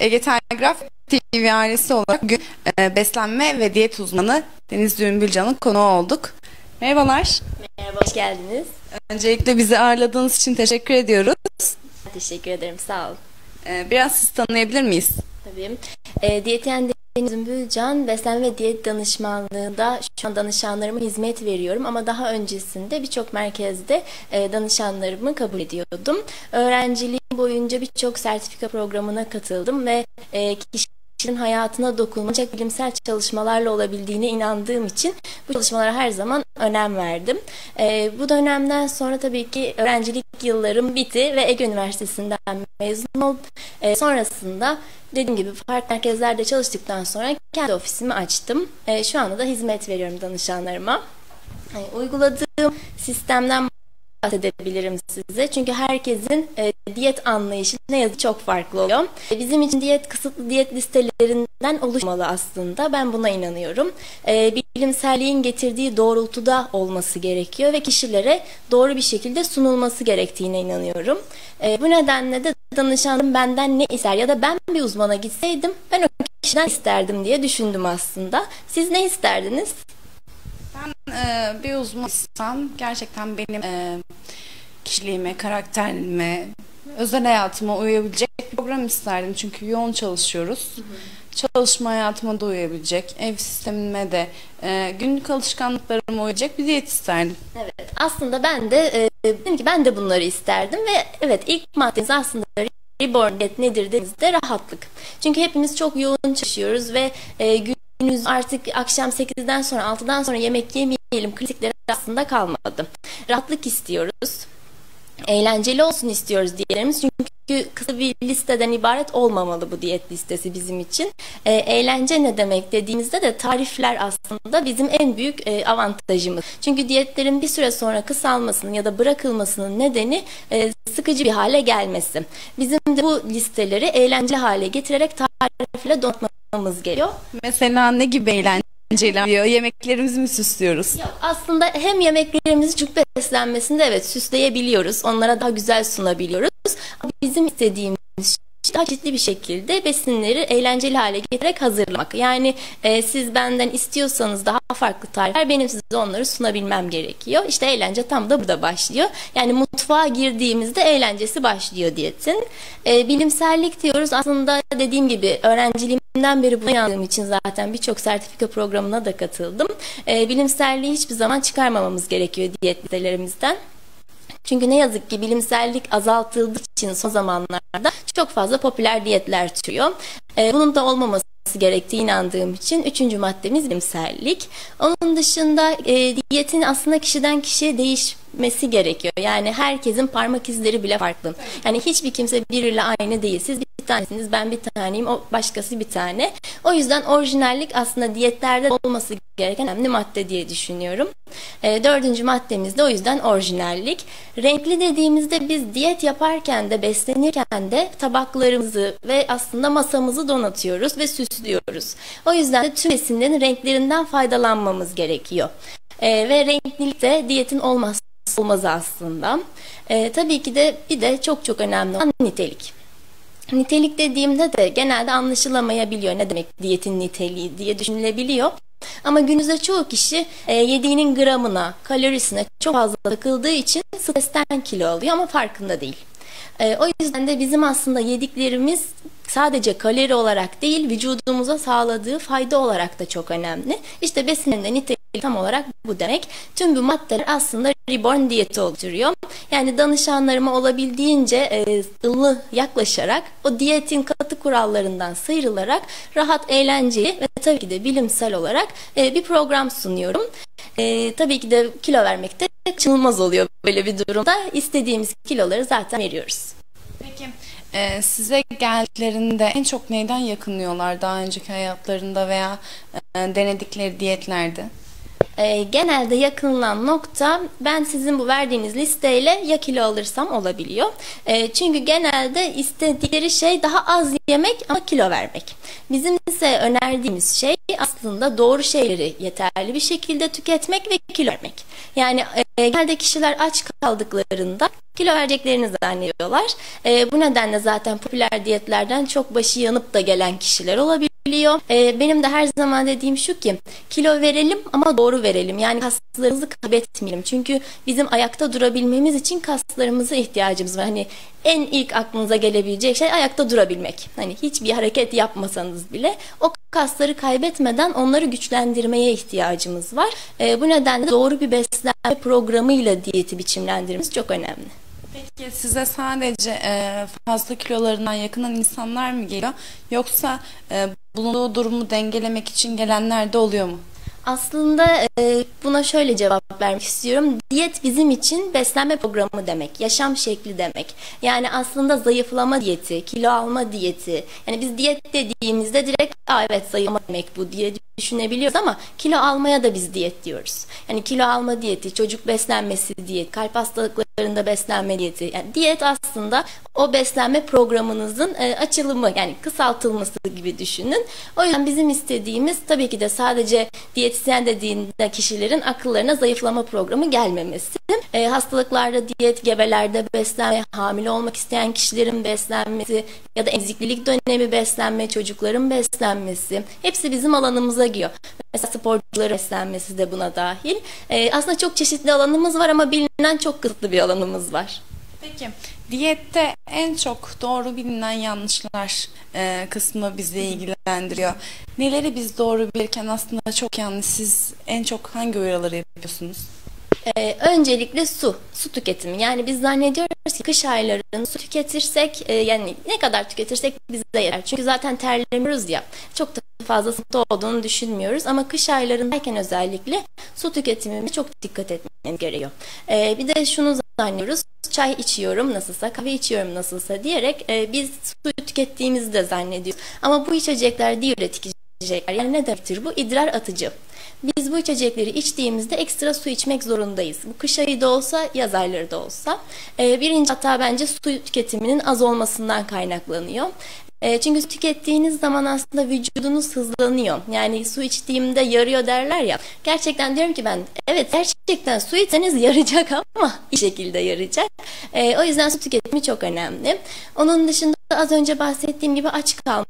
Ege Telgraf TV ailesi olarak bugün e, beslenme ve diyet uzmanı Deniz Düğünbülcan'ın konuğu olduk. Merhabalar. Merhaba, hoş geldiniz. Öncelikle bizi ağırladığınız için teşekkür ediyoruz. Teşekkür ederim, sağ olun. E, biraz sizi tanıyabilir miyiz? Tabii. E, diyetisyen Deniz Ümbülcan, beslenme ve diyet danışmanlığında şu an danışanlarıma hizmet veriyorum ama daha öncesinde birçok merkezde e, danışanlarımı kabul ediyordum. Öğrenciliğim boyunca birçok sertifika programına katıldım ve e, kişinin hayatına dokunacak bilimsel çalışmalarla olabildiğine inandığım için bu çalışmalara her zaman önem verdim. E, bu dönemden sonra tabii ki öğrencilik yıllarım bitti ve Ege Üniversitesi'nden mezun oldum. E, sonrasında dediğim gibi farklı merkezlerde çalıştıktan sonra kendi ofisimi açtım. E, şu anda da hizmet veriyorum danışanlarıma. E, uyguladığım sistemden bahsedebilirim size. Çünkü herkesin e, diyet anlayışı ne yazık çok farklı oluyor. E, bizim için diyet kısıtlı diyet listelerinden oluşmalı aslında. Ben buna inanıyorum. E, bilimselliğin getirdiği doğrultuda olması gerekiyor ve kişilere doğru bir şekilde sunulması gerektiğine inanıyorum. E, bu nedenle de danışanım benden ne ister ya da ben bir uzmana gitseydim ben o kişiden isterdim diye düşündüm aslında. Siz ne isterdiniz? Ben e, bir uzmansam gerçekten benim e, kişiliğime, karakterime, özel hayatıma uyabilecek bir program isterdim. Çünkü yoğun çalışıyoruz. Hı hı. Çalışma hayatıma da uyabilecek, ev sistemime de e, günlük alışkanlıklarıma uyacak bir diyet isterdim. Evet, aslında ben de e, dedim ki ben de bunları isterdim ve evet ilk maddeniz aslında reborn diyet nedir dediğimizde rahatlık. Çünkü hepimiz çok yoğun çalışıyoruz ve e, gün Günümüz artık akşam 8'den sonra 6'dan sonra yemek yemeyelim klasikleri aslında kalmadı. Rahatlık istiyoruz. Eğlenceli olsun istiyoruz diyelerimiz çünkü kısa bir listeden ibaret olmamalı bu diyet listesi bizim için. E, eğlence ne demek dediğimizde de tarifler aslında bizim en büyük e, avantajımız. Çünkü diyetlerin bir süre sonra kısalmasının ya da bırakılmasının nedeni e, sıkıcı bir hale gelmesi. Bizim de bu listeleri eğlenceli hale getirerek tarifle donatmamız gerekiyor. Mesela ne gibi eğlenceli? Yemeklerimizi mi süslüyoruz? Yok, aslında hem yemeklerimizi çocuk beslenmesinde evet süsleyebiliyoruz. Onlara daha güzel sunabiliyoruz. Bizim istediğimiz daha ciddi bir şekilde besinleri eğlenceli hale getirerek hazırlamak. Yani e, siz benden istiyorsanız daha farklı tarifler benim size onları sunabilmem gerekiyor. İşte eğlence tam da burada başlıyor. Yani mutfağa girdiğimizde eğlencesi başlıyor diyetin. E, bilimsellik diyoruz aslında dediğim gibi öğrenciliğimden beri buna inandığım için zaten birçok sertifika programına da katıldım. E, bilimselliği hiçbir zaman çıkarmamamız gerekiyor diyet. Çünkü ne yazık ki bilimsellik azaltıldığı için son zamanlarda çok fazla popüler diyetler türüyor. Ee, bunun da olmaması gerektiği inandığım için üçüncü maddemiz bilimsellik. Onun dışında e, diyetin aslında kişiden kişiye değişmesi gerekiyor. Yani herkesin parmak izleri bile farklı. Yani hiçbir kimse birbiriyle aynı değil. Siz bir tanesiniz, ben bir taneyim, o başkası bir tane. O yüzden orijinallik aslında diyetlerde olması gereken önemli madde diye düşünüyorum. E, dördüncü maddemiz de o yüzden orijinallik. Renkli dediğimizde biz diyet yaparken de beslenirken de tabaklarımızı ve aslında masamızı donatıyoruz ve süslüyoruz. O yüzden de tüm besinlerin renklerinden faydalanmamız gerekiyor. E, ve renklilik de diyetin olmazsa olmazı aslında. E, tabii ki de bir de çok çok önemli olan nitelik. Nitelik dediğimde de genelde anlaşılamayabiliyor ne demek diyetin niteliği diye düşünülebiliyor. Ama günümüzde çoğu kişi e, yediğinin gramına, kalorisine çok fazla takıldığı için stresten kilo alıyor ama farkında değil. E, o yüzden de bizim aslında yediklerimiz sadece kalori olarak değil vücudumuza sağladığı fayda olarak da çok önemli. İşte besinin de niteliği tam olarak bu demek. Tüm bu maddeler aslında reborn diyeti oluşturuyor. Yani danışanlarıma olabildiğince e, ılımlı yaklaşarak o diyetin katı kurallarından sıyrılarak rahat, eğlenceli ve tabii ki de bilimsel olarak e, bir program sunuyorum. E, tabii ki de kilo vermek de kaçınılmaz oluyor böyle bir durumda. İstediğimiz kiloları zaten veriyoruz. Peki e, size geldiklerinde en çok neyden yakınıyorlar daha önceki hayatlarında veya e, denedikleri diyetlerde? E, genelde yakınılan nokta ben sizin bu verdiğiniz listeyle ya kilo alırsam olabiliyor. E, çünkü genelde istedikleri şey daha az yemek ama kilo vermek. Bizim ise önerdiğimiz şey aslında doğru şeyleri yeterli bir şekilde tüketmek ve kilo vermek. Yani e, genelde kişiler aç kaldıklarında kilo vereceklerini zannediyorlar. E, bu nedenle zaten popüler diyetlerden çok başı yanıp da gelen kişiler olabiliyor. E, benim de her zaman dediğim şu ki kilo verelim ama doğru verelim. Yani kaslarımızı kaybetmeyelim. Çünkü bizim ayakta durabilmemiz için kaslarımıza ihtiyacımız var. Hani en ilk aklınıza gelebilecek şey ayakta durabilmek. Hani hiçbir hareket yapmasanız bile o kasları kaybetmeden onları güçlendirmeye ihtiyacımız var. E, bu nedenle doğru bir beslenme programıyla diyeti biçimlendirmemiz çok önemli. Peki size sadece e, fazla kilolarından yakınan insanlar mı geliyor yoksa e, bulunduğu durumu dengelemek için gelenler de oluyor mu? Aslında e, buna şöyle cevap vermek istiyorum. Diyet bizim için beslenme programı demek, yaşam şekli demek. Yani aslında zayıflama diyeti, kilo alma diyeti. Yani biz diyet dediğimizde direkt Aa, evet zayıflama demek bu diye düşünebiliyoruz ama kilo almaya da biz diyet diyoruz. Yani kilo alma diyeti, çocuk beslenmesi diyet, kalp hastalıklarında beslenme diyeti. Yani diyet aslında o beslenme programınızın e, açılımı yani kısaltılması gibi düşünün. O yüzden bizim istediğimiz tabii ki de sadece diyetisyen dediğinde kişilerin akıllarına zayıflama programı gelmemesi. E, hastalıklarda diyet, gebelerde beslenme, hamile olmak isteyen kişilerin beslenmesi ya da emziklilik dönemi beslenme, çocukların beslenmesi hepsi bizim alanımıza giriyor. Mesela sporcuların beslenmesi de buna dahil. E, aslında çok çeşitli alanımız var ama bilinen çok kısıtlı bir alanımız var. Peki diyette en çok doğru bilinen yanlışlar e, kısmı bizi ilgilendiriyor. Neleri biz doğru bilirken aslında çok yanlış. Siz en çok hangi uyarıları yapıyorsunuz? Ee, öncelikle su, su tüketimi. Yani biz zannediyoruz ki kış aylarında su tüketirsek, e, yani ne kadar tüketirsek bize yeter. Çünkü zaten terlemiyoruz ya. Çok da fazla su olduğunu düşünmüyoruz. Ama kış aylarındayken özellikle su tüketimine çok dikkat etmemiz gerekiyor. Ee, bir de şunu zannediyoruz. Çay içiyorum nasılsa, kahve içiyorum nasılsa diyerek e, biz su tükettiğimizi de zannediyoruz. Ama bu içecekler diüretik içecekler. Yani ne demektir bu? İdrar atıcı. Biz bu içecekleri içtiğimizde ekstra su içmek zorundayız. Bu kış ayı da olsa, yaz ayları da olsa. Ee, birinci hata bence su tüketiminin az olmasından kaynaklanıyor. E, çünkü tükettiğiniz zaman aslında vücudunuz hızlanıyor. Yani su içtiğimde yarıyor derler ya. Gerçekten diyorum ki ben evet gerçekten su içseniz yarayacak ama bir şekilde yarayacak. E, o yüzden su tüketimi çok önemli. Onun dışında az önce bahsettiğim gibi aç kalmak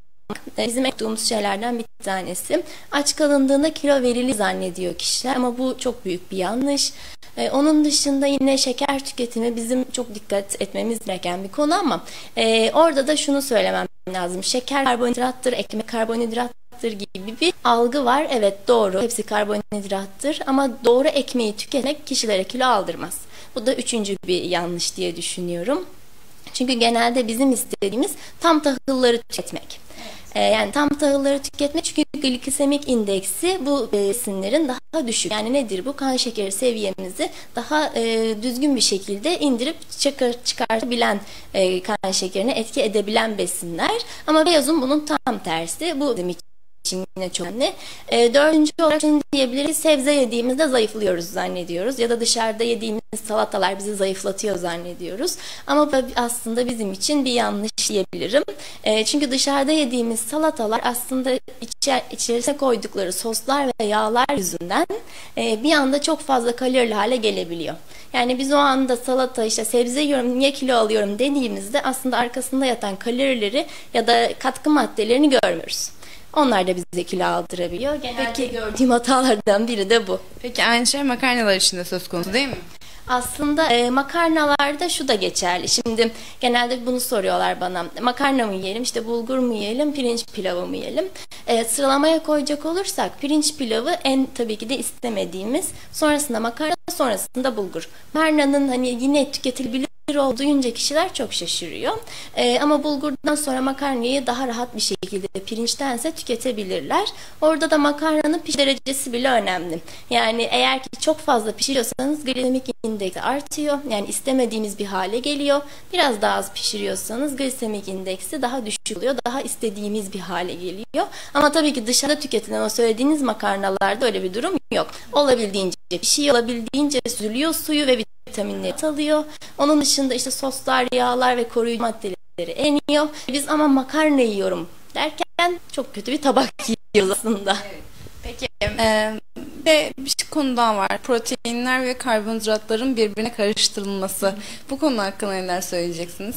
Bizim ettiğimiz şeylerden bir tanesi. Aç kalındığında kilo verili zannediyor kişiler ama bu çok büyük bir yanlış. Ee, onun dışında yine şeker tüketimi bizim çok dikkat etmemiz gereken bir konu ama e, orada da şunu söylemem lazım. Şeker karbonhidrattır, ekmek karbonhidrattır gibi bir algı var. Evet doğru hepsi karbonhidrattır ama doğru ekmeği tüketmek kişilere kilo aldırmaz. Bu da üçüncü bir yanlış diye düşünüyorum. Çünkü genelde bizim istediğimiz tam tahılları tüketmek. E, yani tam tahılları tüketme çünkü glisemik indeksi bu besinlerin daha düşük. Yani nedir bu? Kan şekeri seviyemizi daha e, düzgün bir şekilde indirip çıkar, çıkartabilen e, kan şekerine etki edebilen besinler. Ama beyaz un bunun tam tersi. Bu bizim için yine çok önemli. E, dördüncü olarak şunu diyebiliriz. Sebze yediğimizde zayıflıyoruz zannediyoruz. Ya da dışarıda yediğimiz salatalar bizi zayıflatıyor zannediyoruz. Ama aslında bizim için bir yanlış diyebilirim. E, çünkü dışarıda yediğimiz salatalar aslında içer, içerisine koydukları soslar ve yağlar yüzünden e, bir anda çok fazla kalorili hale gelebiliyor. Yani biz o anda salata işte sebze yiyorum niye kilo alıyorum dediğimizde aslında arkasında yatan kalorileri ya da katkı maddelerini görmüyoruz. Onlar da bize kilo aldırabiliyor. Genelde Peki, gördüğüm hatalardan biri de bu. Peki aynı şey makarnalar için de söz konusu değil mi? Aslında e, makarnalarda şu da geçerli. Şimdi genelde bunu soruyorlar bana. Makarna mı yiyelim, işte bulgur mu yiyelim, pirinç pilavı mı yiyelim? E, sıralamaya koyacak olursak pirinç pilavı en tabii ki de istemediğimiz. Sonrasında makarna, sonrasında bulgur. Makarnanın hani yine tüketilebilir olduğu duyunca kişiler çok şaşırıyor. Ee, ama bulgurdan sonra makarnayı daha rahat bir şekilde pirinçtense tüketebilirler. Orada da makarnanın piş derecesi bile önemli. Yani eğer ki çok fazla pişiriyorsanız glisemik indeksi artıyor. Yani istemediğimiz bir hale geliyor. Biraz daha az pişiriyorsanız glisemik indeksi daha düşük oluyor. Daha istediğimiz bir hale geliyor. Ama tabii ki dışarıda tüketilen o söylediğiniz makarnalarda öyle bir durum yok. Olabildiğince pişiyor, olabildiğince süzülüyor suyu ve vitaminleri alıyor. Onun dışında işte soslar, yağlar ve koruyucu maddeleri eniyor. Biz ama makarna yiyorum derken çok kötü bir tabak yiyoruz aslında. Peki e, Ve bir konu daha var. Proteinler ve karbonhidratların birbirine karıştırılması. Bu konu hakkında neler söyleyeceksiniz?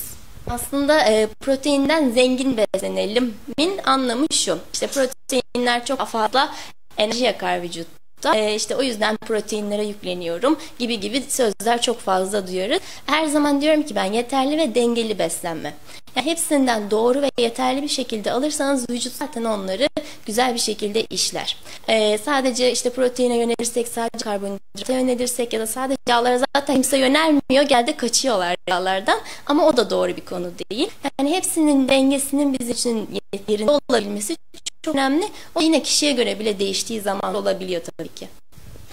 Aslında e, proteinden zengin beslenelim. Min anlamı şu. İşte proteinler çok fazla enerji yakar vücutta. E, işte o yüzden proteinlere yükleniyorum gibi gibi sözler çok fazla duyuyoruz. Her zaman diyorum ki ben yeterli ve dengeli beslenme. Yani hepsinden doğru ve yeterli bir şekilde alırsanız vücut zaten onları güzel bir şekilde işler. Ee, sadece işte proteine yönelirsek, sadece karbonhidrata yönelirsek ya da sadece yağlara zaten kimse yönelmiyor. Geldi kaçıyorlar yağlardan. Ama o da doğru bir konu değil. Yani hepsinin dengesinin bizim için yerinde olabilmesi çok önemli. O yine kişiye göre bile değiştiği zaman olabiliyor tabii ki.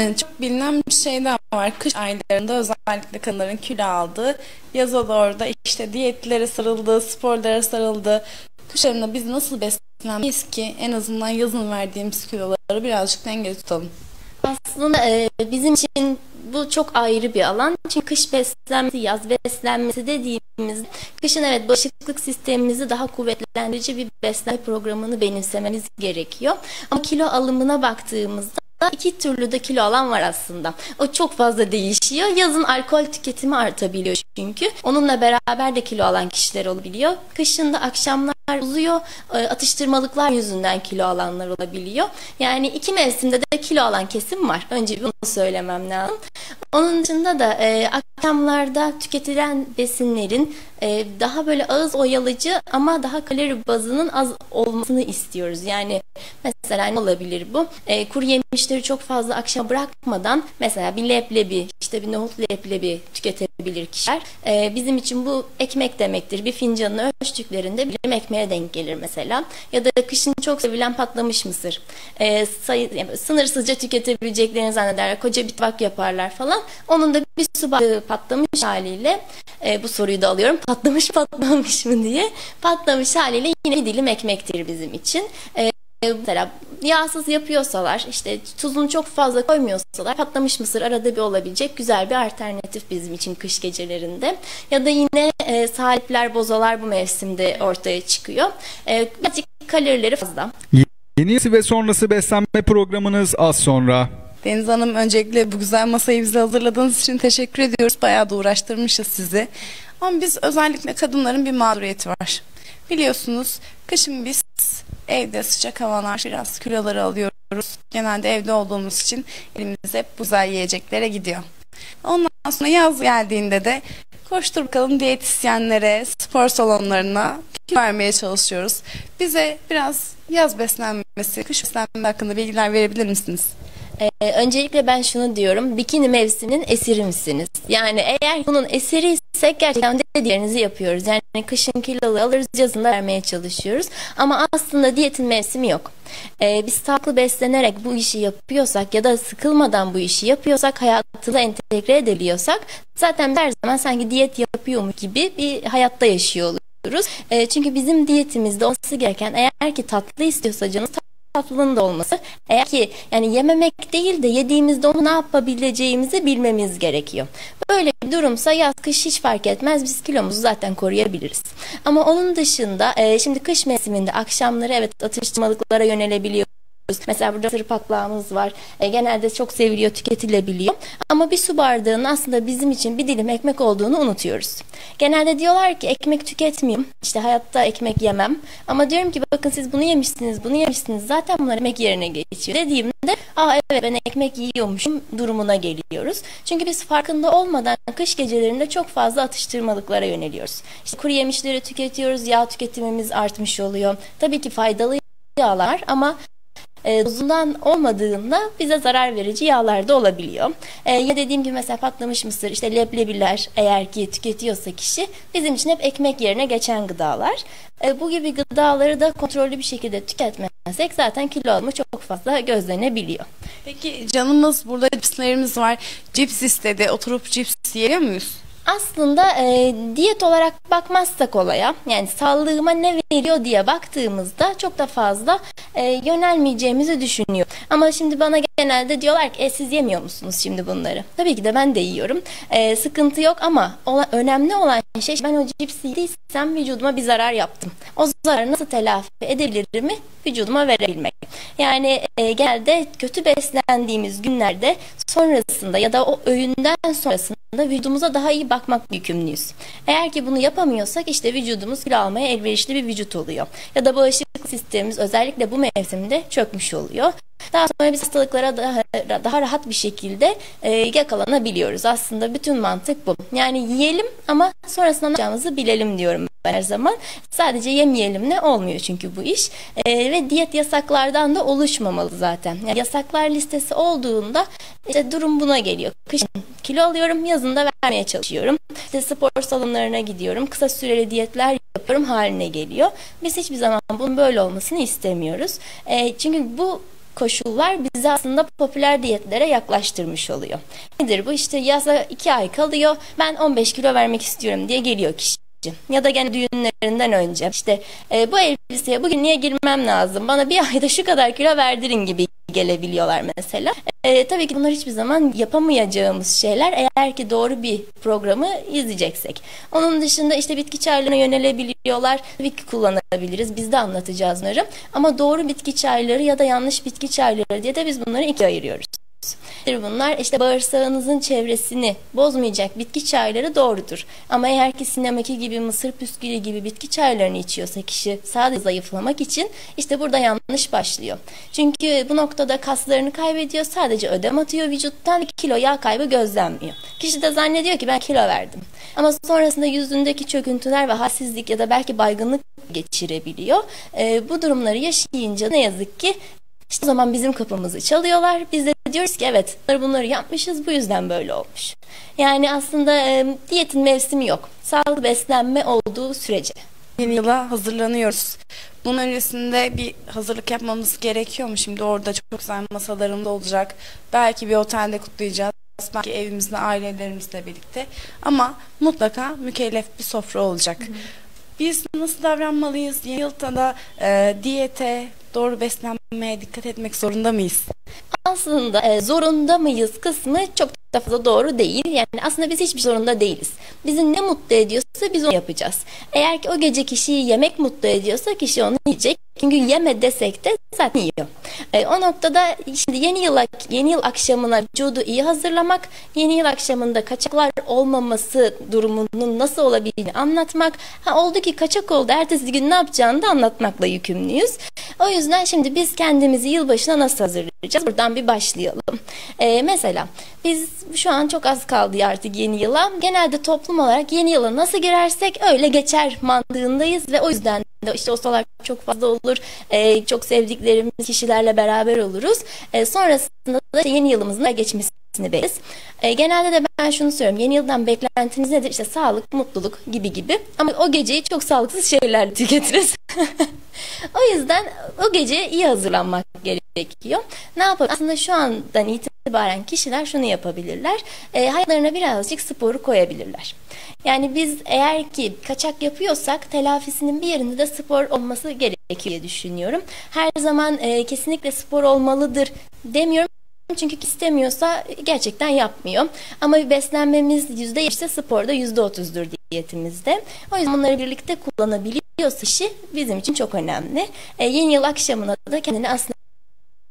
Çok bilinen bir şey daha var. Kış aylarında özellikle kadınların kilo aldığı, yaza doğru da işte diyetlere sarıldığı, sporlara sarıldığı. Kış ayında biz nasıl beslenmeliyiz ki en azından yazın verdiğimiz kiloları birazcık dengeli tutalım? Aslında e, bizim için bu çok ayrı bir alan. Çünkü kış beslenmesi, yaz beslenmesi dediğimiz kışın evet bağışıklık sistemimizi daha kuvvetlendirici bir beslenme programını benimsememiz gerekiyor. Ama kilo alımına baktığımızda iki türlü de kilo alan var aslında. O çok fazla değişiyor. Yazın alkol tüketimi artabiliyor çünkü. Onunla beraber de kilo alan kişiler olabiliyor. Kışın da akşamlar uzuyor. E, atıştırmalıklar yüzünden kilo alanlar olabiliyor. Yani iki mevsimde de kilo alan kesim var. Önce bunu söylemem lazım. Onun dışında da e, akşamlarda tüketilen besinlerin e, daha böyle ağız oyalıcı ama daha kalori bazının az olmasını istiyoruz. Yani mesela ne olabilir bu? E, kuru yemişleri çok fazla akşam bırakmadan mesela bir leblebi, işte bir nohut leblebi tüketebilir kişiler. E, bizim için bu ekmek demektir. Bir fincanını ölçtüklerinde bilim ekmeğe denk gelir mesela. Ya da kışın çok sevilen patlamış mısır. E, sayı, sınırsızca tüketebileceklerini zannederler. Koca bir tabak yaparlar falan. Onun da bir su bardağı patlamış haliyle e, bu soruyu da alıyorum. Patlamış patlamış mı diye. Patlamış haliyle yine bir dilim ekmektir bizim için. E, mesela yağsız yapıyorsalar işte tuzunu çok fazla koymuyorsalar patlamış mısır arada bir olabilecek güzel bir alternatif bizim için kış gecelerinde. Ya da yine e, sahipler bozalar bu mevsimde ortaya çıkıyor. E, birazcık kalorileri fazla. Yenisi ve sonrası beslenme programınız az sonra. Deniz Hanım öncelikle bu güzel masayı bize hazırladığınız için teşekkür ediyoruz. Bayağı da uğraştırmışız sizi. Ama biz özellikle kadınların bir mağduriyeti var. Biliyorsunuz kışın biz evde sıcak havalar biraz kiloları alıyoruz. Genelde evde olduğumuz için elimiz hep güzel yiyeceklere gidiyor. Ondan sonra yaz geldiğinde de koştur bakalım diyetisyenlere, spor salonlarına kilo vermeye çalışıyoruz. Bize biraz yaz beslenmesi, kış beslenmesi hakkında bilgiler verebilir misiniz? Ee, öncelikle ben şunu diyorum. Bikini mevsiminin esiri misiniz? Yani eğer bunun esiriysek gerçekten dediklerinizi yapıyoruz. Yani kışın kilolu alırız, yazın vermeye çalışıyoruz. Ama aslında diyetin mevsimi yok. Ee, biz sağlıklı beslenerek bu işi yapıyorsak ya da sıkılmadan bu işi yapıyorsak, hayatımıza entegre edebiliyorsak zaten her zaman sanki diyet yapıyormuş gibi bir hayatta yaşıyor oluyoruz. E, çünkü bizim diyetimizde olması gereken eğer ki tatlı istiyorsa canınız tatlının da olması. Eğer ki yani yememek değil de yediğimizde onu ne yapabileceğimizi bilmemiz gerekiyor. Böyle bir durumsa yaz kış hiç fark etmez biz kilomuzu zaten koruyabiliriz. Ama onun dışında e, şimdi kış mevsiminde akşamları evet atıştırmalıklara yönelebiliyor Mesela burada sırpaklağımız var. E, genelde çok seviliyor, tüketilebiliyor. Ama bir su bardağının aslında bizim için bir dilim ekmek olduğunu unutuyoruz. Genelde diyorlar ki ekmek tüketmeyeyim. İşte hayatta ekmek yemem. Ama diyorum ki bakın siz bunu yemişsiniz, bunu yemişsiniz. Zaten bunlar ekmek yerine geçiyor. Dediğimde aa evet ben ekmek yiyormuşum durumuna geliyoruz. Çünkü biz farkında olmadan kış gecelerinde çok fazla atıştırmalıklara yöneliyoruz. İşte kuru yemişleri tüketiyoruz, yağ tüketimimiz artmış oluyor. Tabii ki faydalı yağlar ama e, dozundan olmadığında bize zarar verici yağlar da olabiliyor. E, ya dediğim gibi mesela patlamış mısır, işte leblebiler eğer ki tüketiyorsa kişi bizim için hep ekmek yerine geçen gıdalar. E, bu gibi gıdaları da kontrollü bir şekilde tüketmezsek zaten kilo alımı çok fazla gözlenebiliyor. Peki canımız burada cipslerimiz var. Cips istedi. Oturup cips yiyor muyuz? Aslında e, diyet olarak bakmazsak olaya yani sağlığıma ne veriyor diye baktığımızda çok da fazla e, yönelmeyeceğimizi düşünüyor. Ama şimdi bana genelde diyorlar ki e, siz yemiyor musunuz şimdi bunları? Tabii ki de ben de yiyorum. E, sıkıntı yok ama olan, önemli olan şey ben o cipsi yediysem vücuduma bir zarar yaptım. O zararı nasıl telafi edebilirimi vücuduma verebilmek. Yani e, genelde kötü beslendiğimiz günlerde sonrasında ya da o öğünden sonrasında vücudumuza daha iyi bakmak yükümlüyüz. Eğer ki bunu yapamıyorsak işte vücudumuz kilo almaya elverişli bir vücut oluyor. Ya da bağışıklık sistemimiz özellikle bu mevsimde çökmüş oluyor. Daha sonra biz hastalıklara daha, daha rahat bir şekilde e, yakalanabiliyoruz. Aslında bütün mantık bu. Yani yiyelim ama sonrasında ne yapacağımızı bilelim diyorum her zaman. Sadece yemeyelim ne olmuyor çünkü bu iş. E, ve diyet yasaklardan da oluşmamalı zaten. Yani yasaklar listesi olduğunda işte durum buna geliyor. Kışın kilo alıyorum, yazın da vermeye çalışıyorum. İşte spor salonlarına gidiyorum, kısa süreli diyetler yapıyorum haline geliyor. Biz hiçbir zaman bunun böyle olmasını istemiyoruz. E, çünkü bu koşullar bizi aslında popüler diyetlere yaklaştırmış oluyor. Nedir bu? İşte yaza iki ay kalıyor. Ben 15 kilo vermek istiyorum diye geliyor kişi ya da gene düğünlerinden önce işte e, bu elbiseye bugün niye girmem lazım bana bir ayda şu kadar kilo verdirin gibi gelebiliyorlar mesela. E, tabii ki bunlar hiçbir zaman yapamayacağımız şeyler eğer ki doğru bir programı izleyeceksek. Onun dışında işte bitki çaylarına yönelebiliyorlar. Tabii ki kullanabiliriz. Biz de anlatacağız bunları. Ama doğru bitki çayları ya da yanlış bitki çayları diye de biz bunları ikiye ayırıyoruz. Bunlar işte bağırsağınızın çevresini bozmayacak bitki çayları doğrudur. Ama eğer ki sinemaki gibi mısır püskülü gibi bitki çaylarını içiyorsa kişi sadece zayıflamak için işte burada yanlış başlıyor. Çünkü bu noktada kaslarını kaybediyor sadece ödem atıyor vücuttan kilo yağ kaybı gözlenmiyor. Kişi de zannediyor ki ben kilo verdim. Ama sonrasında yüzündeki çöküntüler ve halsizlik ya da belki baygınlık geçirebiliyor. E, bu durumları yaşayınca ne yazık ki işte o zaman bizim kapımızı çalıyorlar. Biz de diyoruz ki evet bunları yapmışız bu yüzden böyle olmuş. Yani aslında e, diyetin mevsimi yok. Sağlıklı beslenme olduğu sürece. Yeni yıla hazırlanıyoruz. Bunun öncesinde bir hazırlık yapmamız gerekiyor mu? Şimdi orada çok güzel masalarımız olacak. Belki bir otelde kutlayacağız. Belki evimizde, ailelerimizle birlikte. Ama mutlaka mükellef bir sofra olacak. Hı hı. Biz nasıl davranmalıyız? Yeni yılda da e, diyete, doğru beslenmeye dikkat etmek zorunda mıyız? Aslında e, zorunda mıyız kısmı çok da fazla doğru değil. Yani aslında biz hiçbir zorunda değiliz. Bizi ne mutlu ediyorsa biz onu yapacağız. Eğer ki o gece kişiyi yemek mutlu ediyorsa kişi onu yiyecek. Çünkü yeme desek de zaten yiyor. E, o noktada şimdi yeni yıl yeni yıl akşamına vücudu iyi hazırlamak, yeni yıl akşamında kaçaklar olmaması durumunun nasıl olabildiğini anlatmak. Ha oldu ki kaçak oldu. Ertesi gün ne yapacağını da anlatmakla yükümlüyüz. O yüzden şimdi biz kendimizi yılbaşına nasıl hazırlayacağız? Buradan bir başlayalım. E, mesela biz şu an çok az kaldı artık yeni yıla. Genelde toplum olarak yeni yıla nasıl girersek öyle geçer mantığındayız ve o yüzden de işte ostalar çok fazla olur. E, çok sevdiklerimiz kişilerle beraber oluruz. E, sonrasında da yeni yılımızın geçmesini bekleriz. E, genelde de ben şunu söylüyorum. Yeni yıldan beklentiniz nedir? İşte sağlık, mutluluk gibi gibi. Ama o geceyi çok sağlıksız şeylerle tüketiriz. o yüzden o gece iyi hazırlanmak gerekiyor. Ne yapalım? Aslında şu andan itibaren kişiler şunu yapabilirler. E, hayatlarına birazcık sporu koyabilirler. Yani biz eğer ki kaçak yapıyorsak telafisinin bir yerinde de spor olması gerekiyor diye düşünüyorum. Her zaman e, kesinlikle spor olmalıdır demiyorum. Çünkü istemiyorsa gerçekten yapmıyor. Ama beslenmemiz yüzde ise sporda yüzde otuzdur diyetimizde. O yüzden bunları birlikte kullanabiliyorsa işi bizim için çok önemli. E, yeni yıl akşamına da kendini aslında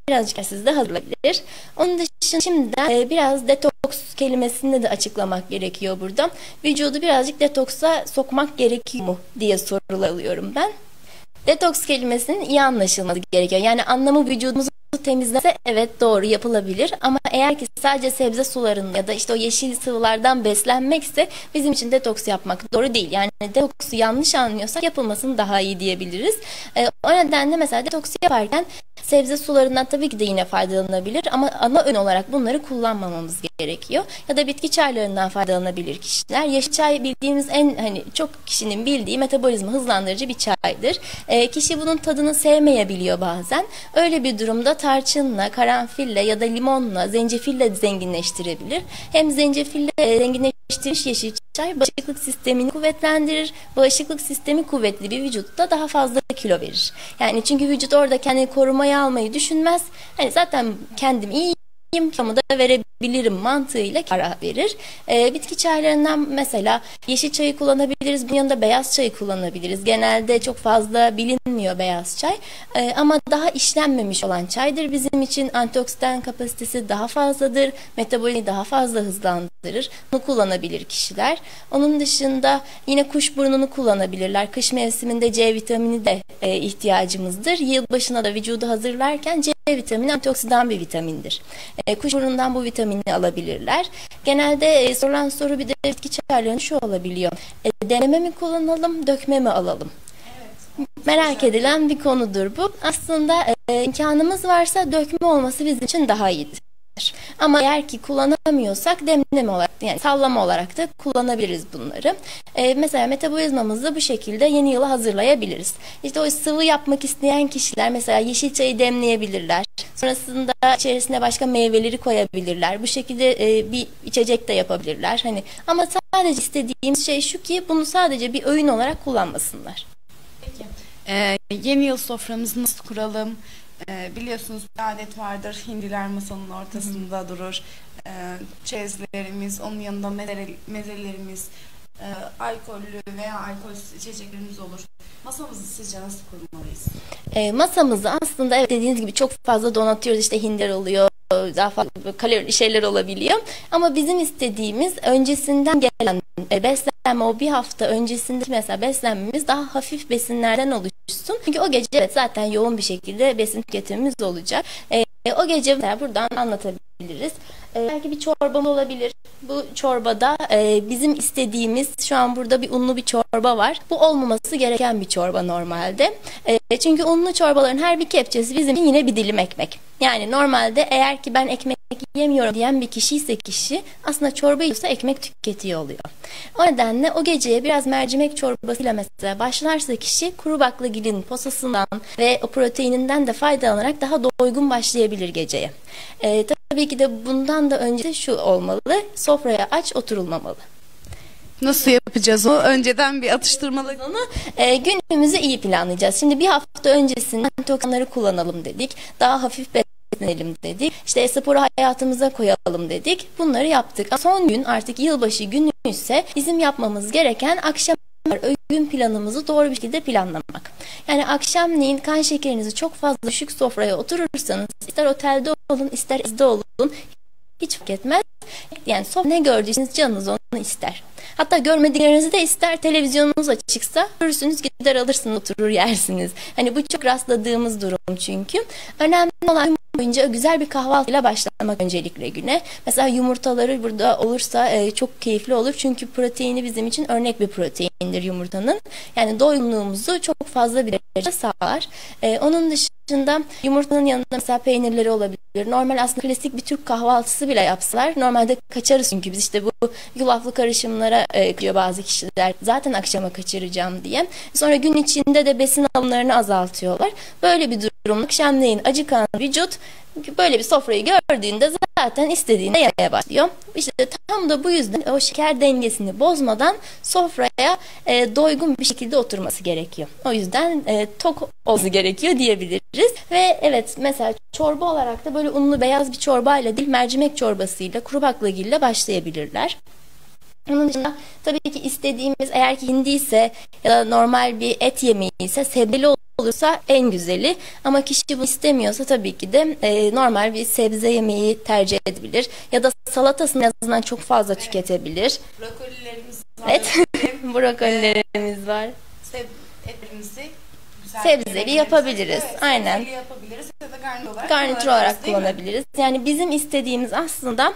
birazcık sizde hazırlayabilir. Onun dışında şimdiden e, biraz detoks kelimesini de açıklamak gerekiyor burada. Vücudu birazcık detoksa sokmak gerekiyor mu diye sorular ben. Detoks kelimesinin iyi anlaşılması gerekiyor. Yani anlamı vücudumuzu temizlese evet doğru yapılabilir ama eğer ki sadece sebze sularının ya da işte o yeşil sıvılardan beslenmekse bizim için detoks yapmak doğru değil. Yani detoksu yanlış anlıyorsak yapılmasını daha iyi diyebiliriz. E, o nedenle mesela detoksu yaparken sebze sularından tabii ki de yine faydalanabilir ama ana ön olarak bunları kullanmamamız gerekiyor. Ya da bitki çaylarından faydalanabilir kişiler. Yeşil çay bildiğimiz en hani çok kişinin bildiği metabolizma hızlandırıcı bir çaydır. E, kişi bunun tadını sevmeyebiliyor bazen. Öyle bir durumda tarçınla, karanfille ya da limonla, zencefille zenginleştirebilir. Hem zencefille e, zenginleştirilmiş yeşil çay bağışıklık sistemini kuvvetlendirir. Bağışıklık sistemi kuvvetli bir vücutta daha fazla kilo verir. Yani çünkü vücut orada kendini korumaya almayı düşünmez. Hani zaten kendim iyiyim, kilomu da verebilirim içebilirim mantığıyla karar verir. E, bitki çaylarından mesela yeşil çayı kullanabiliriz. Bunun yanında beyaz çayı kullanabiliriz. Genelde çok fazla bilinmiyor beyaz çay. E, ama daha işlenmemiş olan çaydır. Bizim için antioksidan kapasitesi daha fazladır. Metabolizmayı daha fazla hızlandırır. Bunu kullanabilir kişiler. Onun dışında yine kuşburnunu kullanabilirler. Kış mevsiminde C vitamini de e, ihtiyacımızdır. Yılbaşına da vücudu hazırlarken C vitamini antioksidan bir vitamindir. E, kuşburnundan bu vitamini alabilirler. Genelde e, sorulan soru bir de bitki çaylarının şu olabiliyor. E, deneme mi kullanalım, dökme mi alalım? Merak edilen bir konudur bu. Aslında e, imkanımız varsa dökme olması bizim için daha iyidir. Ama eğer ki kullanamıyorsak demleme olarak yani sallama olarak da kullanabiliriz bunları. Ee, mesela metabolizmamızı bu şekilde yeni yıla hazırlayabiliriz. İşte o sıvı yapmak isteyen kişiler mesela yeşil çayı demleyebilirler. Sonrasında içerisine başka meyveleri koyabilirler. Bu şekilde e, bir içecek de yapabilirler. Hani ama sadece istediğimiz şey şu ki bunu sadece bir öğün olarak kullanmasınlar. Peki. Ee, yeni yıl soframızı nasıl kuralım? Ee, biliyorsunuz bir adet vardır. Hindiler masanın ortasında Hı-hı. durur. Ee, çerezlerimiz, onun yanında meze, mezelerimiz, e, alkollü veya alkolsüz içeceklerimiz olur. Masamızı sizce nasıl kurmalıyız? E, masamızı aslında evet dediğiniz gibi çok fazla donatıyoruz. İşte hinder oluyor, daha fazla kalorili şeyler olabiliyor. Ama bizim istediğimiz öncesinden gelen e, beslenme o bir hafta öncesinde mesela beslenmemiz daha hafif besinlerden oluşsun. Çünkü o gece evet zaten yoğun bir şekilde besin tüketimimiz olacak. E, o gece buradan anlatabiliriz. E, belki bir çorbam olabilir. Bu çorbada e, bizim istediğimiz şu an burada bir unlu bir çorba var. Bu olmaması gereken bir çorba normalde. E, çünkü unlu çorbaların her bir kepçesi bizim için yine bir dilim ekmek. Yani normalde eğer ki ben ekmek yemiyorum diyen bir kişi ise kişi aslında çorba yiyorsa ekmek tüketiyor oluyor. O nedenle o geceye biraz mercimek çorbasıyla mesela başlarsa kişi kuru baklagilin posasından ve o proteininden de faydalanarak daha doygun başlayabilir geceye. Ee, tabii ki de bundan da önce şu olmalı. Sofraya aç oturulmamalı. Nasıl yapacağız o? Önceden bir atıştırmalı. Onu e, günümüzü iyi planlayacağız. Şimdi bir hafta öncesinden antioksidanları kullanalım dedik. Daha hafif beslenelim dedik. İşte sporu hayatımıza koyalım dedik. Bunları yaptık. Son gün artık yılbaşı günü ise bizim yapmamız gereken akşam öğün planımızı doğru bir şekilde planlamak. Yani akşamleyin kan şekerinizi çok fazla düşük sofraya oturursanız ister otelde olun ister evde olun hiç fark etmez. Yani ne gördüğünüz canınız onu ister. Hatta görmediklerinizi de ister televizyonunuz açıksa görürsünüz gider alırsınız oturur yersiniz. Hani bu çok rastladığımız durum çünkü. Önemli olan boyunca güzel bir kahvaltıyla başlamak öncelikle güne. Mesela yumurtaları burada olursa e, çok keyifli olur. Çünkü proteini bizim için örnek bir proteindir yumurtanın. Yani doyumluğumuzu çok fazla bir derece sağlar. E, onun dışında yumurtanın yanında mesela peynirleri olabilir. Normal aslında klasik bir Türk kahvaltısı bile yapsalar normalde kaçarız çünkü biz işte bu yulaflı karışımlara e, bazı kişiler zaten akşama kaçıracağım diye. Sonra gün içinde de besin alımlarını azaltıyorlar. Böyle bir durum akşamleyin acıkan vücut böyle bir sofrayı gördüğünde zaten istediğinde yemeye başlıyor. İşte tam da bu yüzden o şeker dengesini bozmadan sofraya e, doygun bir şekilde oturması gerekiyor. O yüzden e, tok olması gerekiyor diyebiliriz. Ve evet mesela çorba olarak da böyle unlu beyaz bir çorbayla değil mercimek çorbasıyla kuru baklagille başlayabilirler. Onun dışında tabii ki istediğimiz eğer ki hindi ise ya da normal bir et yemeği ise sebzeli olursa en güzeli. Ama kişi bu istemiyorsa tabii ki de e, normal bir sebze yemeği tercih edebilir. Ya da salatasını en azından çok fazla evet. tüketebilir. Brokolilerimiz var. Evet. Brokolilerimiz var. Etlerimizi sebzeli yapabiliriz. Evet, Aynen. Sebzeli yapabiliriz ya da garnitür olarak, garnitür olarak kullanabiliriz. Yani bizim istediğimiz aslında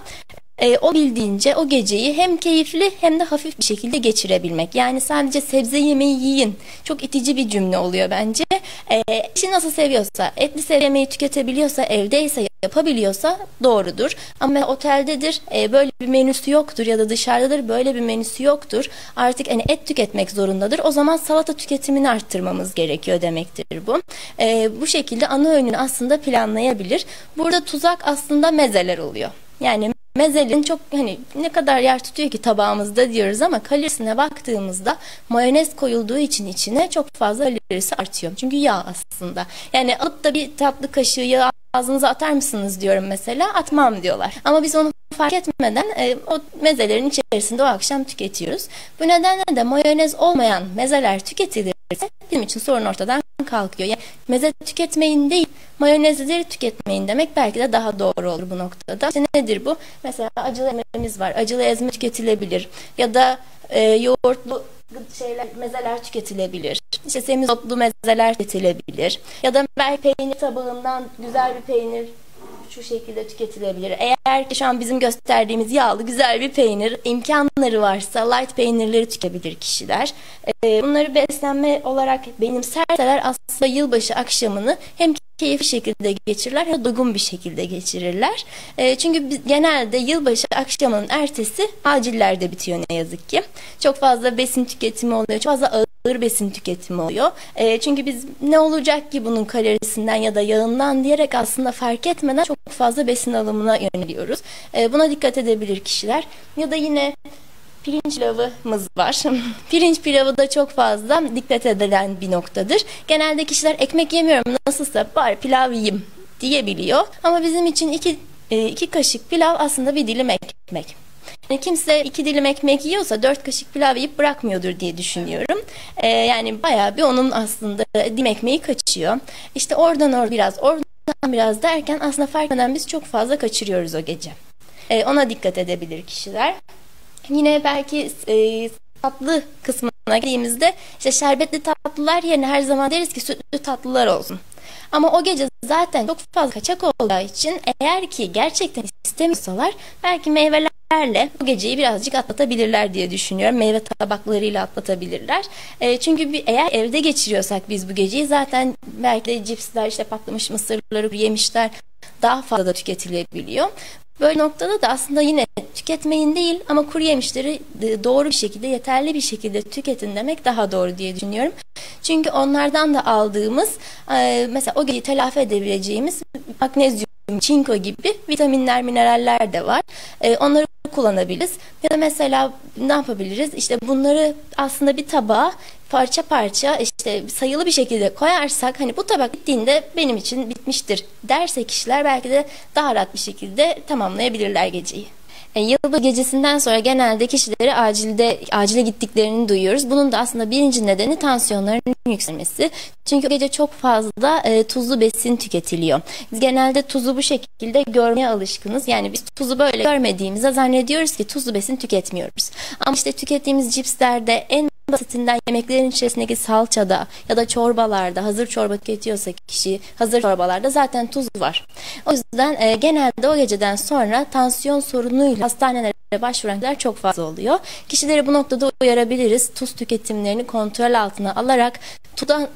e, olabildiğince o geceyi hem keyifli hem de hafif bir şekilde geçirebilmek. Yani sadece sebze yemeği yiyin. Çok itici bir cümle oluyor bence. E, işi nasıl seviyorsa, etli yemeği tüketebiliyorsa, evdeyse yapabiliyorsa doğrudur. Ama oteldedir e, böyle bir menüsü yoktur ya da dışarıdadır böyle bir menüsü yoktur. Artık hani et tüketmek zorundadır. O zaman salata tüketimini arttırmamız gerekiyor demektir bu. E, bu şekilde ana öğününü aslında planlayabilir. Burada tuzak aslında mezeler oluyor. Yani Mezelin çok hani ne kadar yer tutuyor ki tabağımızda diyoruz ama kalorisine baktığımızda mayonez koyulduğu için içine çok fazla kalorisi artıyor. Çünkü yağ aslında. Yani alıp da bir tatlı kaşığı yağ ağzınıza atar mısınız diyorum mesela. Atmam diyorlar. Ama biz onu fark etmeden e, o mezelerin içerisinde o akşam tüketiyoruz. Bu nedenle de mayonez olmayan mezeler tüketilirse bizim için sorun ortadan kalkıyor. Yani meze tüketmeyin değil, mayonezleri tüketmeyin demek belki de daha doğru olur bu noktada. İşte nedir bu? Mesela acılı ezmemiz var. Acılı ezme tüketilebilir. Ya da e, yoğurtlu şeyler, mezeler tüketilebilir. İşte semizotlu mezeler tüketilebilir. Ya da belki peynir tabağından güzel bir peynir şu şekilde tüketilebilir. Eğer ki şu an bizim gösterdiğimiz yağlı güzel bir peynir imkanları varsa light peynirleri tüketebilir kişiler. Ee, bunları beslenme olarak benimserseler aslında yılbaşı akşamını hem keyifli şekilde geçirirler hem doygun bir şekilde geçirirler. E, çünkü biz, genelde yılbaşı akşamının ertesi acillerde bitiyor ne yazık ki. Çok fazla besin tüketimi oluyor. Çok fazla ağır besin tüketimi oluyor. E, çünkü biz ne olacak ki bunun kalorisinden ya da yağından diyerek aslında fark etmeden çok fazla besin alımına yöneliyoruz. E, buna dikkat edebilir kişiler. Ya da yine pirinç pilavımız var. pirinç pilavı da çok fazla dikkat edilen bir noktadır. Genelde kişiler ekmek yemiyorum nasılsa bari pilav yiyeyim diyebiliyor. Ama bizim için iki, e, iki kaşık pilav aslında bir dilim ekmek. Yani kimse iki dilim ekmek yiyorsa dört kaşık pilav yiyip bırakmıyordur diye düşünüyorum. Ee, yani bayağı bir onun aslında dilim ekmeği kaçıyor. İşte oradan or biraz oradan biraz derken aslında fark eden biz çok fazla kaçırıyoruz o gece. Ee, ona dikkat edebilir kişiler. Yine belki e, tatlı kısmına geldiğimizde işte şerbetli tatlılar yerine her zaman deriz ki sütlü tatlılar olsun. Ama o gece zaten çok fazla kaçak olacağı için eğer ki gerçekten istemiyorsalar belki meyvelerle bu geceyi birazcık atlatabilirler diye düşünüyorum. Meyve tabaklarıyla atlatabilirler. E, çünkü bir, eğer evde geçiriyorsak biz bu geceyi zaten belki de cipsler işte patlamış mısırları yemişler daha fazla da tüketilebiliyor. Böyle noktada da aslında yine tüketmeyin değil ama kuru yemişleri doğru bir şekilde, yeterli bir şekilde tüketin demek daha doğru diye düşünüyorum. Çünkü onlardan da aldığımız e, mesela o geceyi telafi edebileceğimiz magnezyum, çinko gibi vitaminler, mineraller de var. E, onları kullanabiliriz. Ya da mesela ne yapabiliriz? İşte bunları aslında bir tabağa parça parça işte sayılı bir şekilde koyarsak hani bu tabak bittiğinde benim için bitmiştir derse kişiler belki de daha rahat bir şekilde tamamlayabilirler geceyi. E, yılbaşı gecesinden sonra genelde kişileri acilde acile gittiklerini duyuyoruz. Bunun da aslında birinci nedeni tansiyonlarının yükselmesi. Çünkü o gece çok fazla e, tuzlu besin tüketiliyor. Biz genelde tuzu bu şekilde görmeye alışkınız. Yani biz tuzu böyle görmediğimizde zannediyoruz ki tuzlu besin tüketmiyoruz. Ama işte tükettiğimiz cipslerde en basitinden yemeklerin içerisindeki salçada ya da çorbalarda hazır çorba tüketiyorsa kişi hazır çorbalarda zaten tuz var. O yüzden e, genelde o geceden sonra tansiyon sorunuyla hastanelere başvuranlar çok fazla oluyor. Kişileri bu noktada uyarabiliriz. Tuz tüketimlerini kontrol altına alarak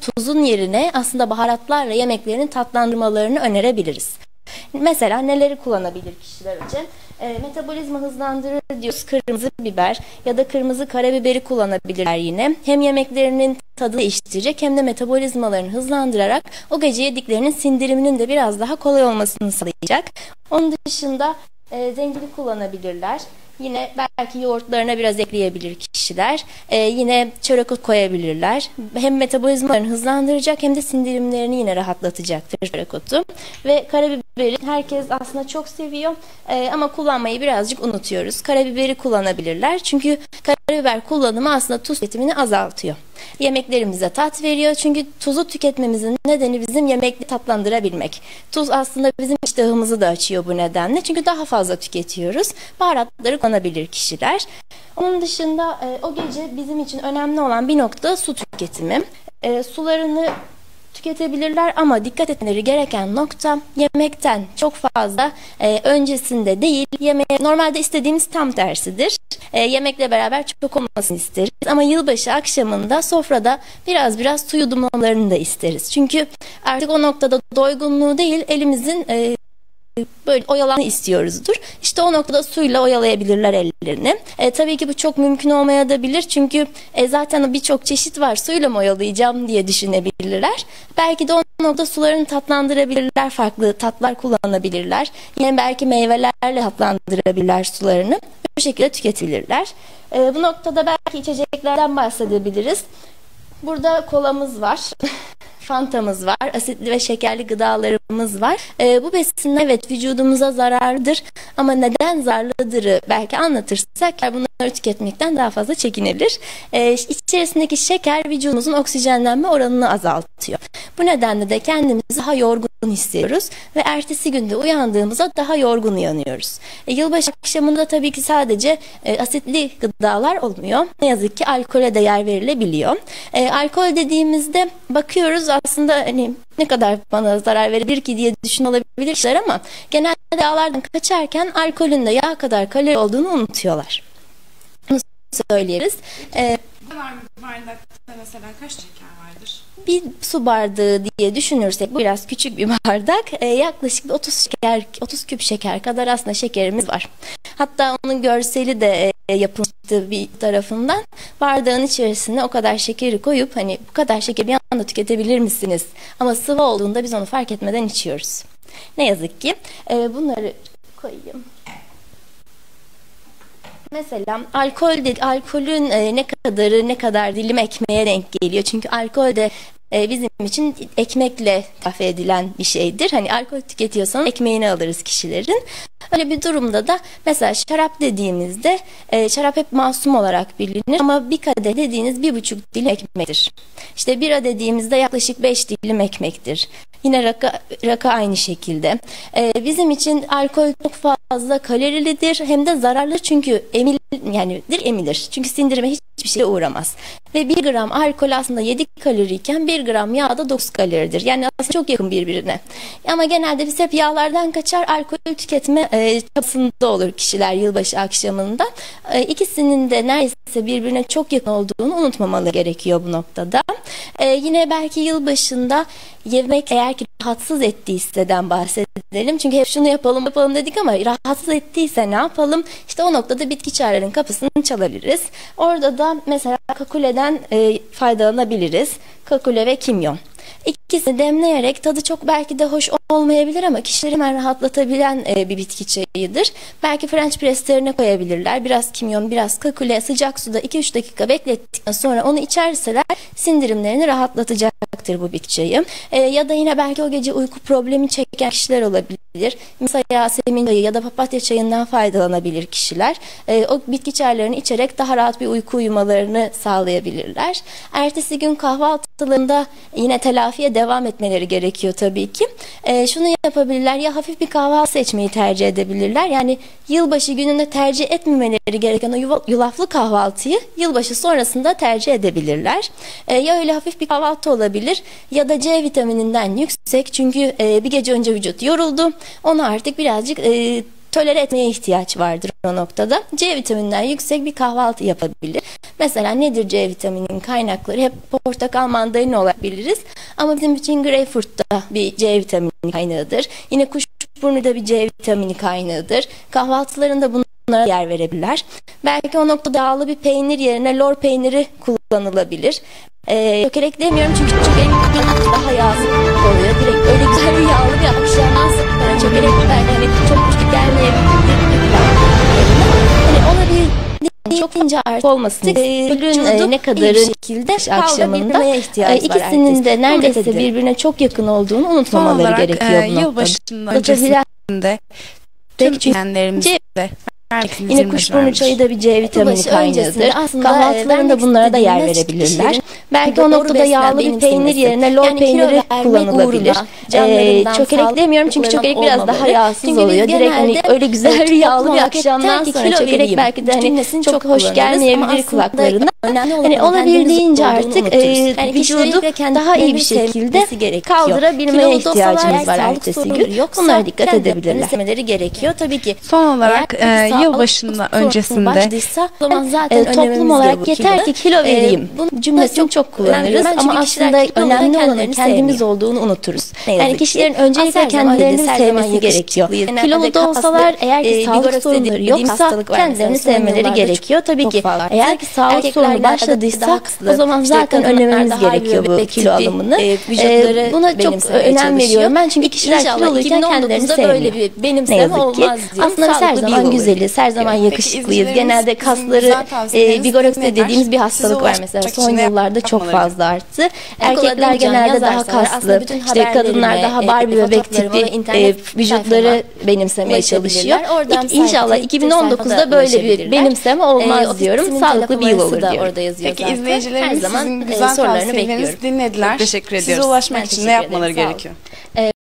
tuzun yerine aslında baharatlarla yemeklerini tatlandırmalarını önerebiliriz. Mesela neleri kullanabilir kişiler için? E, metabolizma hızlandırır diyoruz kırmızı biber ya da kırmızı karabiberi kullanabilirler yine. Hem yemeklerinin tadı değiştirecek hem de metabolizmalarını hızlandırarak o gece yediklerinin sindiriminin de biraz daha kolay olmasını sağlayacak. Onun dışında e, zengini kullanabilirler. Yine belki yoğurtlarına biraz ekleyebilir kişiler. Ee, yine çörek koyabilirler. Hem metabolizmalarını hızlandıracak hem de sindirimlerini yine rahatlatacaktır çörek otu. Ve karabiberi herkes aslında çok seviyor ee, ama kullanmayı birazcık unutuyoruz. Karabiberi kullanabilirler. Çünkü karabiber kullanımı aslında tuz tüketimini azaltıyor. Yemeklerimize tat veriyor. Çünkü tuzu tüketmemizin nedeni bizim yemekli tatlandırabilmek. Tuz aslında bizim iştahımızı da açıyor bu nedenle. Çünkü daha fazla tüketiyoruz. Baharatları kullanabilir kişiler. Onun dışında e, o gece bizim için önemli olan bir nokta su tüketimi. E, sularını tüketebilirler ama dikkat etmeleri gereken nokta yemekten çok fazla e, öncesinde değil yemeğe normalde istediğimiz tam tersidir. E, yemekle beraber çok olmasını isteriz ama yılbaşı akşamında sofrada biraz biraz su yudumlamalarını da isteriz. Çünkü artık o noktada doygunluğu değil elimizin e, böyle oyalanma istiyoruzdur. İşte o noktada suyla oyalayabilirler ellerini. E, tabii ki bu çok mümkün olmayabilir çünkü e, zaten birçok çeşit var suyla mı oyalayacağım diye düşünebilirler. Belki de o noktada sularını tatlandırabilirler, farklı tatlar kullanabilirler. Yine belki meyvelerle tatlandırabilirler sularını. Bu şekilde tüketebilirler. E, bu noktada belki içeceklerden bahsedebiliriz. Burada kolamız var. fantamız var, asitli ve şekerli gıdalarımız var. E, bu besinler evet vücudumuza zararlıdır ama neden zararlıdırı belki anlatırsak bunları tüketmekten daha fazla çekinebilir. E, içerisindeki şeker vücudumuzun oksijenlenme oranını azaltıyor. Bu nedenle de kendimizi daha yorgun hissediyoruz ve ertesi günde uyandığımızda daha yorgun uyanıyoruz. E, yılbaşı akşamında tabii ki sadece e, asitli gıdalar olmuyor. Ne yazık ki alkole de yer verilebiliyor. E, alkol dediğimizde bakıyoruz aslında hani ne kadar bana zarar verebilir ki diye düşün olabilirler ama genelde yağlardan kaçarken alkolün de yağ kadar kalori olduğunu unutuyorlar. Bunu söyleriz. E, bardakta mesela kaç şeker vardır? bir su bardağı diye düşünürsek bu biraz küçük bir bardak e, yaklaşık 30 şeker 30 küp şeker kadar aslında şekerimiz var. Hatta onun görseli de e, yapılmıştı bir tarafından. Bardağın içerisine o kadar şekeri koyup hani bu kadar şekeri bir anda tüketebilir misiniz? Ama sıvı olduğunda biz onu fark etmeden içiyoruz. Ne yazık ki e, bunları koyayım. Mesela alkol de, alkolün e, ne kadarı ne kadar dilim ekmeğe denk geliyor. Çünkü alkol de e, bizim için ekmekle tafe edilen bir şeydir. Hani alkol tüketiyorsanız ekmeğini alırız kişilerin. Öyle bir durumda da mesela şarap dediğimizde e, şarap hep masum olarak bilinir ama bir kadeh dediğiniz bir buçuk dilim ekmektir. İşte bira dediğimizde yaklaşık beş dilim ekmektir. Yine raka, raka aynı şekilde. Ee, bizim için alkol çok fazla kalorilidir hem de zararlı çünkü emil yani emilir. Çünkü sindirime hiçbir şeye uğramaz. Ve 1 gram alkol aslında 7 kaloriyken 1 gram yağ da 9 kaloridir. Yani aslında çok yakın birbirine. Ama genelde biz hep yağlardan kaçar alkol tüketme e, çabasında olur kişiler yılbaşı akşamında. E, ikisinin de neredeyse birbirine çok yakın olduğunu unutmamalı gerekiyor bu noktada. E, yine belki yılbaşında yemek eğer ki rahatsız ettiyseden bahsedelim. Çünkü hep şunu yapalım yapalım dedik ama rahatsız ettiyse ne yapalım? İşte o noktada bitki çayların kapısını çalabiliriz. Orada da mesela kakuleden e, faydalanabiliriz. Kakule ve kimyon. İkisini demleyerek tadı çok belki de hoş olmayabilir ama kişileri hemen rahatlatabilen e, bir bitki çayıdır. Belki French presslerine koyabilirler. Biraz kimyon, biraz kakule sıcak suda 2-3 dakika beklettikten sonra onu içerseler sindirimlerini rahatlatacaktır bu bitki çayı. E, ya da yine belki o gece uyku problemi çeken kişiler olabilir. Mesela Yasemin çayı ya da papatya çayından faydalanabilir kişiler. E, o bitki çaylarını içerek daha rahat bir uyku uyumalarını sağlayabilirler. Ertesi gün kahvaltılarında yine telafiye devam etmeleri gerekiyor tabii ki. E, şunu yapabilirler ya hafif bir kahvaltı seçmeyi tercih edebilirler. Yani yılbaşı gününde tercih etmemeleri gereken o yulaflı kahvaltıyı yılbaşı sonrasında tercih edebilirler. E, ya öyle hafif bir kahvaltı olabilir ya da C vitamininden yüksek çünkü e, bir gece önce vücut yoruldu. Onu artık birazcık e, tolere etmeye ihtiyaç vardır o noktada. C vitamininden yüksek bir kahvaltı yapabilir. Mesela nedir C vitaminin kaynakları? Hep portakal mandalina olabiliriz. Ama bizim için greyfurt da bir C vitamini kaynağıdır. Yine kuşburnu da bir C vitamini kaynağıdır. Kahvaltılarında bunlara yer verebilirler. Belki o noktada yağlı bir peynir yerine lor peyniri kullanılabilir. Ee, çökelek demiyorum çünkü çökelek daha yağsız oluyor. Direkt öyle güzel bir yağlı bir akşamdan sonra çökelek belki hani çok küçük gelmeyebilir. Hani olabildiğince çok artık olmasın. Ee, Ürün e, ne kadarı şekilde akşamında e, ikisinin de neredeyse birbirine çok yakın olduğunu unutmamaları olarak, gerekiyor bu e, noktada. Yılbaşının öncesinde tüm içenlerimizde Yine kuşburnu çayı da bir C vitamini kaynağıdır. Kahvaltılarında bunlara da yer verebilirler. Belki o noktada yağlı bir peynir yerine lor yani peyniri kullanılabilir. Ee, çökelek demiyorum çünkü çökelek biraz daha yağsız oluyor. Direkt hani öyle güzel bir yağlı bir akşamdan sonra çökelek belki de hani çok hoş gelmeyebilir kulaklarına. Hani olabildiğince artık e, vücudu daha iyi bir şekilde kaldırabilmeye ihtiyacımız var ertesi gün. Bunlara dikkat edebilirler. gerekiyor. Tabii ki son olarak yılbaşında öncesinde o zaman zaten e, toplum olarak yeter ki kilo vereyim. E, bu cümlesini çok kullanırız ama aslında önemli olanın kendimiz olduğunu unuturuz. Yani kişilerin öncelikle kendilerini sevmesi gerekiyor. Kilolu da olsalar eğer ki sağlık sorunları yoksa kendilerini sevmeleri gerekiyor. Tabii ki eğer ki sağlık sorunu başladıysa o zaman zaten önlememiz gerekiyor bu kilo alımını. E, buna çok önem veriyorum ben çünkü kişiler kiloluyken kendilerini sevmiyor. Ne yazık ki. Aslında biz her zaman güzeliz güzeliz, her zaman yakışıklıyız. Genelde kasları e, dinlediler. dediğimiz bir Size hastalık var mesela. ulaşmak Son yıllarda çok fazla arttı. Erkekler genelde daha kaslı. İşte kadınlar daha e, Barbie bebek tipi e, vücutları benimsemeye çalışıyor. İk- İnşallah site, 2019'da sayfada böyle bir benimseme E, olmaz ofisimin diyorum. Sağlıklı bir yıl olur diyorum. orada yazıyor Peki zaten. izleyicilerimiz Her zaman sizin e, güzel sorularını bekliyoruz. dinlediler. Çok teşekkür Size ediyoruz. ulaşmak Ben için ne yapmaları ederim. Sağ olun. gerekiyor? E,